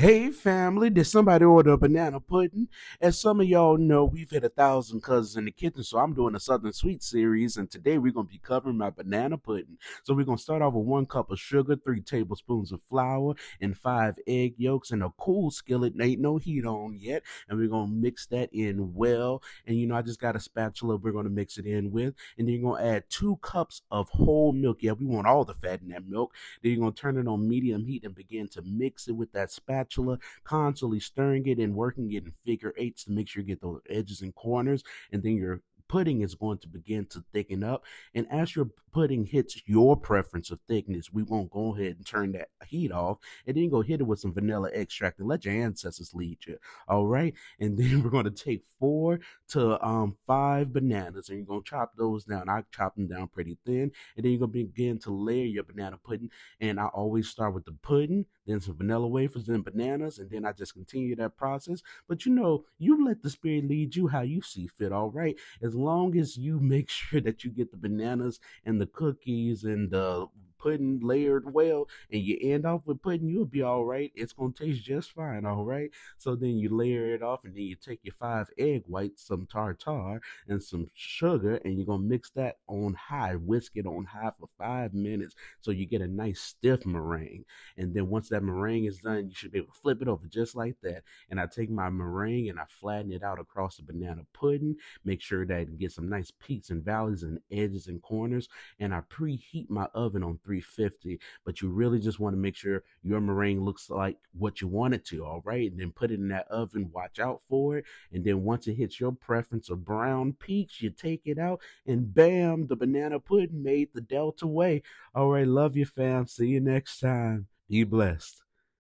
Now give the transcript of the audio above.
Hey family, did somebody order a banana pudding? As some of y'all know, we've hit a thousand cousins in the kitchen, so I'm doing a Southern Sweet series, and today we're gonna be covering my banana pudding. So we're gonna start off with one cup of sugar, three tablespoons of flour, and five egg yolks in a cool skillet. Ain't no heat on yet, and we're gonna mix that in well. And you know, I just got a spatula we're gonna mix it in with, and then you're gonna add two cups of whole milk. Yeah, we want all the fat in that milk. Then you're gonna turn it on medium heat and begin to mix it with that spatula spatula, constantly stirring it and working it in figure eights to make sure you get those edges and corners. And then your pudding is going to begin to thicken up. And as your pudding hits your preference of thickness, we won't go ahead and turn that heat off. And then go hit it with some vanilla extract and let your ancestors lead you. All right. And then we're going to take four to um five bananas and you're going to chop those down. I chop them down pretty thin. And then you're going to begin to layer your banana pudding. And I always start with the pudding, then some vanilla wafers, then bananas. And then I just continue that process. But you know, you let the spirit lead you how you see fit. All right. As long as you make sure that you get the bananas and the cookies and the pudding layered well and you end off with pudding, you'll be all right. It's going to taste just fine, all right? So then you layer it off and then you take your five egg whites, some tartar, and some sugar, and you're going to mix that on high, whisk it on high for five minutes so you get a nice stiff meringue. And then once that meringue is done, you should be able to flip it over just like that. And I take my meringue and I flatten it out across the banana pudding, make sure that it gets some nice peaks and valleys and edges and corners, and I preheat my oven on 350, but you really just want to make sure your meringue looks like what you want it to, all right? And then put it in that oven, watch out for it. And then once it hits your preference of brown peach, you take it out and bam, the banana pudding made the Delta way. All right, love you, fam. See you next time. Be blessed.